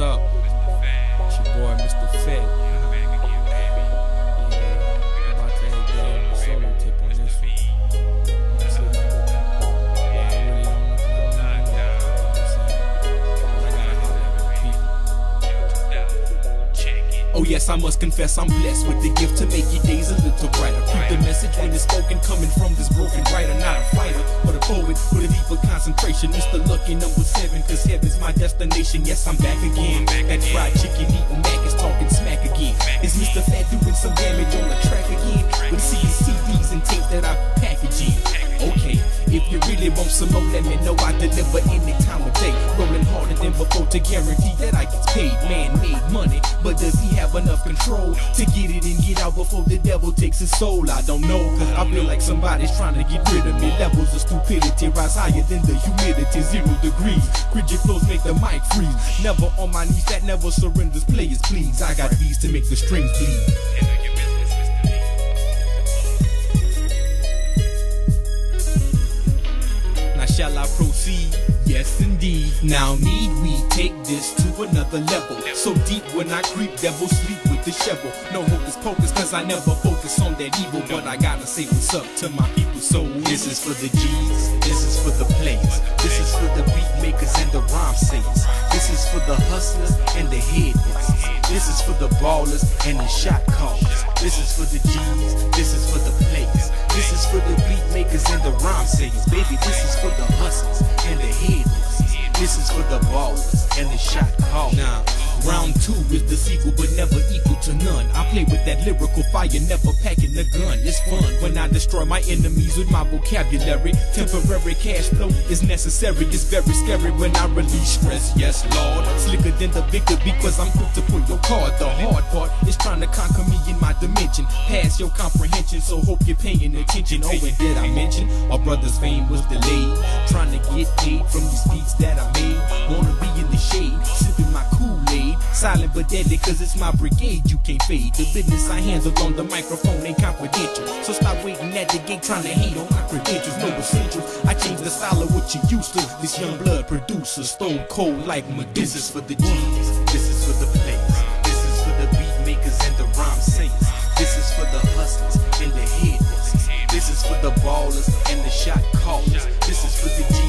up? Yes, I must confess I'm blessed with the gift to make your days a little brighter. Keep the message when it's spoken coming from this broken writer, not a fighter, but a poet with a deeper concentration. It's the lucky number seven, cause heaven's my destination. Yes, I'm back again. That fried chicken eating Mac is talking smack again. Is Mr. Fat doing some damage on the track again? With CDs, and tapes that I packaging. Okay, if you really want some more, let me know. I deliver any time of day. Rolling harder than before to guarantee control to get it and get out before the devil takes his soul? I don't know, cause I feel like somebody's trying to get rid of me. Levels of stupidity rise higher than the humidity, zero degrees. Rigid flows make the mic freeze. Never on my knees, that never surrenders. Players, please. I got beats to make the strings bleed. Shall I proceed? Now need we take this to another level. So deep when I creep, devil sleep with the shovel. No hocus pocus, cause I never focus on that evil. But I gotta say what's up to my people. So this is for the G's, this is for the players, this is for the beat makers and the rhyme sayers. This is for the hustlers and the head. This is for the ballers and the shot callers. This is for the G's, this is for the players. This is for the beat makers and the rhyme sayers. Baby, this is for the hustlers and the head bosses. This is for the ballers and the shot call. Now, round two is the sequel, but never equal to none. I play with that lyrical fire, never packing the gun. It's fun when I destroy my enemies with my vocabulary. Temporary cash flow is necessary. It's very scary when I release stress. Yes, Lord. Slicker than the victor because I'm quick to pull your card. The hard part is trying to conquer me in my dimension. Pass your comprehension, so hope you're paying attention. Oh, and did I mention our brother's fame was delayed? Trying to get paid from these beats that I made. Deadly, cause it's my brigade you can't fade. The business I handle on the microphone ain't confidential. So stop waiting at the gate trying to hate on my credentials. No essentials. I changed the style of what you used to. This young blood producer, stone cold like Medusa. This is for the G's, this is for the players. This is for the beat makers and the rhyme sayers. This is for the hustlers and the head bosses. This is for the ballers and the shot callers. This is for the.